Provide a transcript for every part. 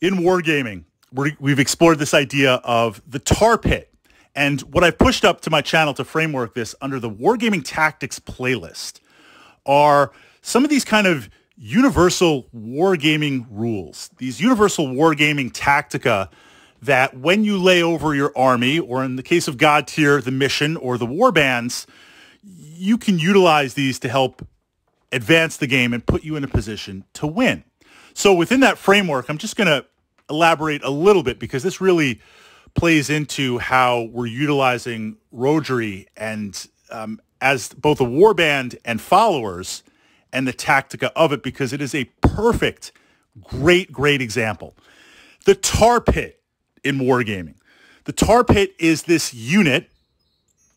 in wargaming, we've explored this idea of the tar pit. And what I've pushed up to my channel to framework this under the Wargaming Tactics playlist are some of these kind of universal wargaming rules, these universal wargaming tactica that when you lay over your army, or in the case of Godtear, the mission or the war bands, you can utilize these to help advance the game and put you in a position to win. So within that framework, I'm just going to elaborate a little bit because this really plays into how we're utilizing Rhodri and um, as both a warband and followers and the tactica of it because it is a perfect, great, great example. The tar pit in wargaming. The tar pit is this unit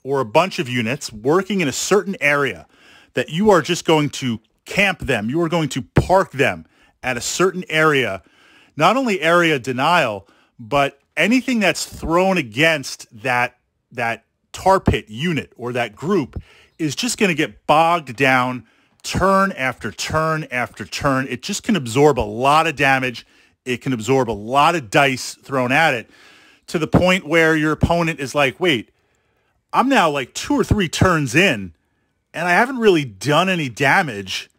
or a bunch of units working in a certain area that you are just going to camp them. You are going to park them at a certain area, not only area denial, but anything that's thrown against that that tar pit unit or that group is just going to get bogged down turn after turn after turn. It just can absorb a lot of damage. It can absorb a lot of dice thrown at it to the point where your opponent is like, wait, I'm now like two or three turns in and I haven't really done any damage.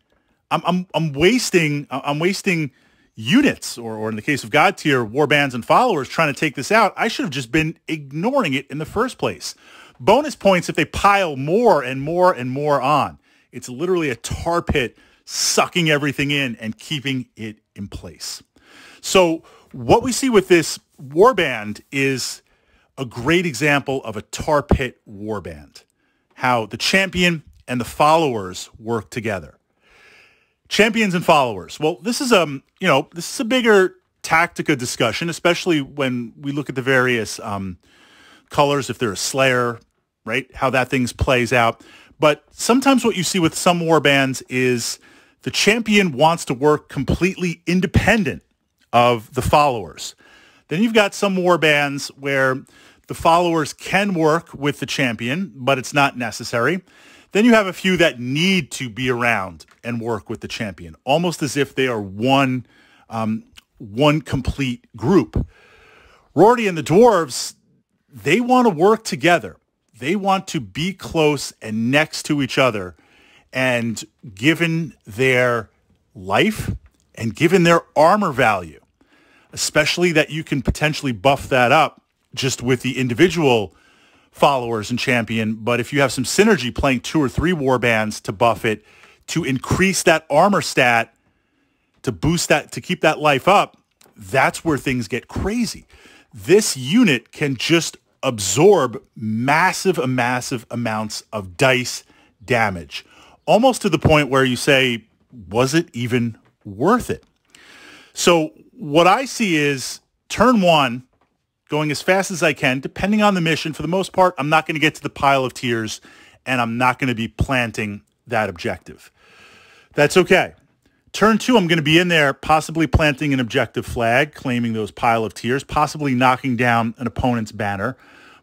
I'm, I'm, I'm wasting, I'm wasting units, or, or in the case of Godtear, warbands and followers trying to take this out. I should have just been ignoring it in the first place. Bonus points if they pile more and more and more on. It's literally a tar pit sucking everything in and keeping it in place. So what we see with this warband is a great example of a tar pit warband. How the champion and the followers work together. Champions and followers. Well, this is um, you know, this is a bigger tactica discussion, especially when we look at the various um, colors. If they're a Slayer, right? How that things plays out. But sometimes what you see with some war bands is the champion wants to work completely independent of the followers. Then you've got some war bands where the followers can work with the champion, but it's not necessary. Then you have a few that need to be around and work with the champion, almost as if they are one, um, one complete group. Rhodri and the dwarves, they want to work together. They want to be close and next to each other. And given their life and given their armor value, especially that you can potentially buff that up just with the individual followers and champion. But if you have some synergy playing two or three war bands to buff it, to increase that armor stat, to boost that, to keep that life up, that's where things get crazy. This unit can just absorb massive, massive amounts of dice damage, almost to the point where you say, was it even worth it? So what I see is turn one, going as fast as I can, depending on the mission. For the most part, I'm not going to get to the pile of tears and I'm not going to be planting that objective. That's okay. Turn two, I'm going to be in there, possibly planting an objective flag, claiming those pile of tears, possibly knocking down an opponent's banner.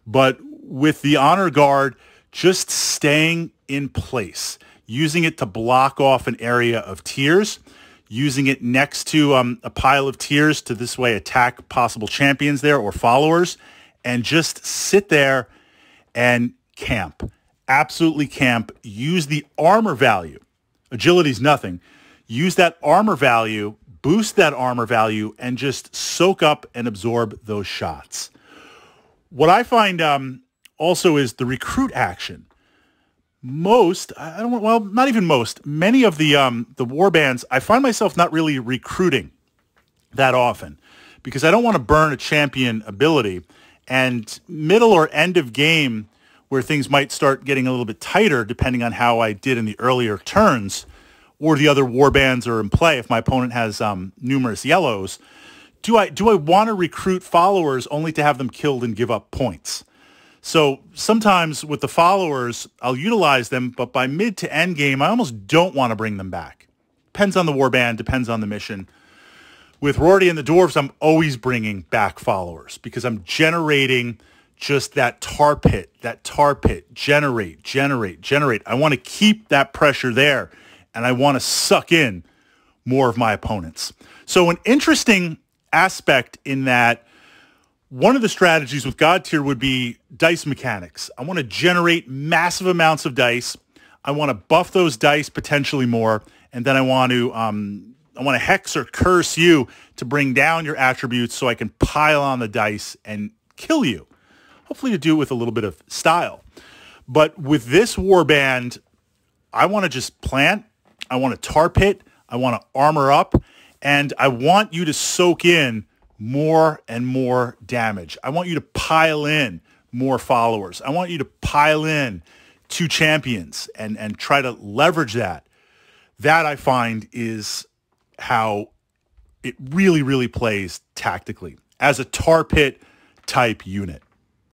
But with the honor guard, just staying in place, using it to block off an area of tears using it next to um, a pile of tears to this way attack possible champions there or followers and just sit there and camp. Absolutely camp. Use the armor value. Agility is nothing. Use that armor value, boost that armor value, and just soak up and absorb those shots. What I find um, also is the recruit action most I don't well not even most many of the um the war bands I find myself not really recruiting that often because I don't want to burn a champion ability and middle or end of game where things might start getting a little bit tighter depending on how I did in the earlier turns or the other war bands are in play. If my opponent has um, numerous yellows do I do I want to recruit followers only to have them killed and give up points so sometimes with the followers, I'll utilize them, but by mid to end game, I almost don't want to bring them back. Depends on the warband, depends on the mission. With Rhodri and the Dwarves, I'm always bringing back followers because I'm generating just that tar pit, that tar pit, generate, generate, generate. I want to keep that pressure there and I want to suck in more of my opponents. So an interesting aspect in that one of the strategies with Godtear would be dice mechanics. I want to generate massive amounts of dice. I want to buff those dice potentially more, and then I want to um, I want to hex or curse you to bring down your attributes so I can pile on the dice and kill you. Hopefully to do it with a little bit of style. But with this warband, I want to just plant. I want to tar pit. I want to armor up. And I want you to soak in more and more damage. I want you to pile in more followers. I want you to pile in two champions and, and try to leverage that. That I find is how it really, really plays tactically as a tar pit type unit.